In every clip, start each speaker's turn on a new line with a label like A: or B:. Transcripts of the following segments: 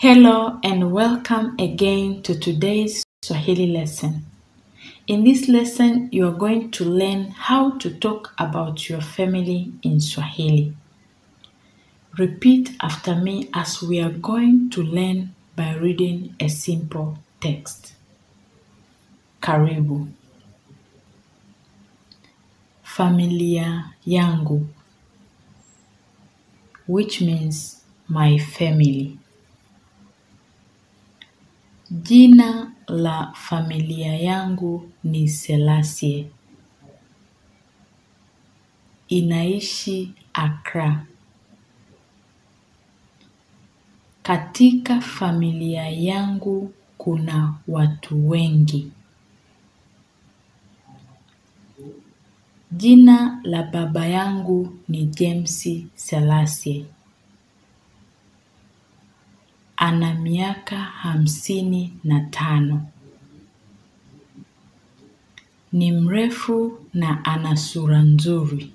A: Hello and welcome again to today's Swahili lesson. In this lesson, you are going to learn how to talk about your family in Swahili. Repeat after me as we are going to learn by reading a simple text. Karibu. Familia yangu, which means my family. Jina la familia yangu ni Selassie. Inaishi Accra. Katika familia yangu kuna watu wengi. Jina la baba yangu ni James Selassie. Ana miaka hamsini na tano. Ni mrefu na ana sura nzuri.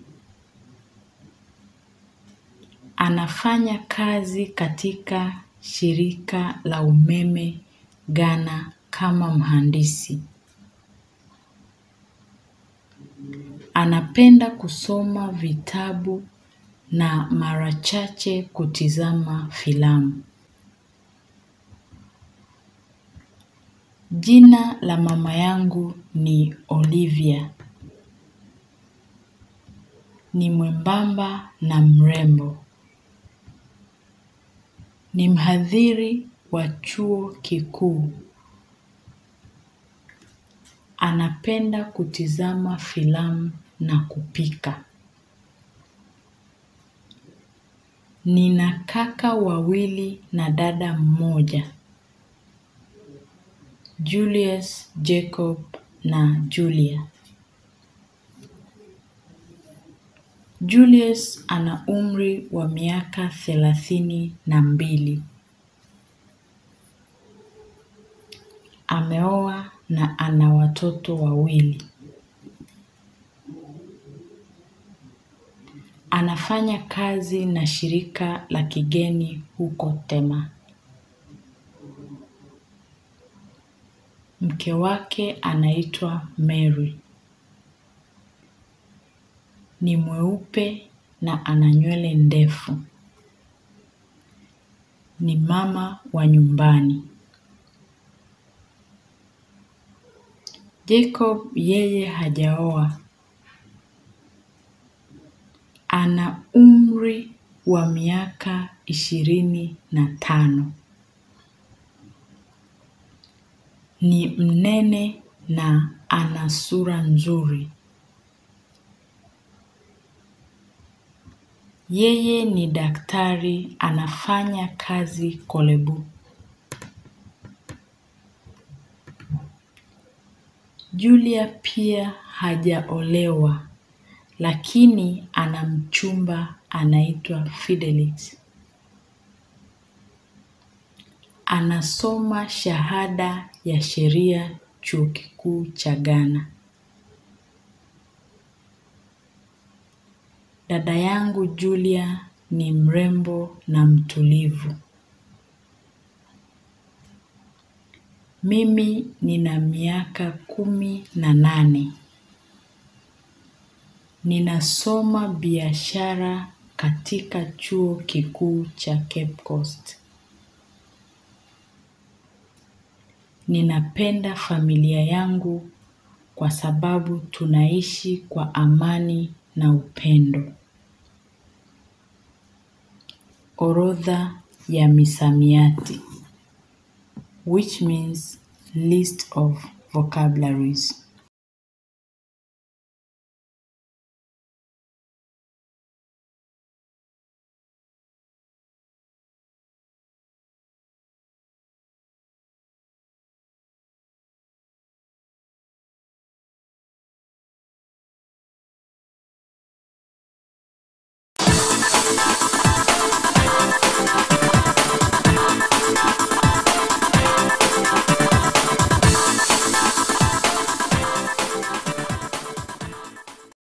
A: Anafanya kazi katika shirika la umeme Ghana kama mhandisi. Anapenda kusoma vitabu na mara chache kutizama filamu. Jina la mama yangu ni Olivia. Ni mwembamba na mrembo. Ni mhadhiri wa chuo kikuu. Anapenda kutizama filamu na kupika. Nina kaka wawili na dada mmoja. Julius, Jacob na Julia. Julius ana umri wa miaka thelathini na mbili. Ameoa na ana watoto wawili. Anafanya kazi na shirika la kigeni huko Tema. Mke wake anaitwa Mary. Ni mweupe na ana nywele ndefu. Ni mama wa nyumbani. Jacob yeye hajaoa. Ana umri wa miaka ishirini na tano. Ni mnene na ana sura nzuri. Yeye ni daktari anafanya kazi Kolebu. Julia pia hajaolewa lakini ana mchumba anaitwa Fidelix. Anasoma shahada ya sheria chuo kikuu cha Ghana. Dada yangu Julia ni mrembo na mtulivu. Mimi nina miaka kumi na nane. Ninasoma biashara katika chuo kikuu cha Cape Coast. Ninapenda familia yangu kwa sababu tunaishi kwa amani na upendo. Orodha ya misamiati which means list of vocabularies.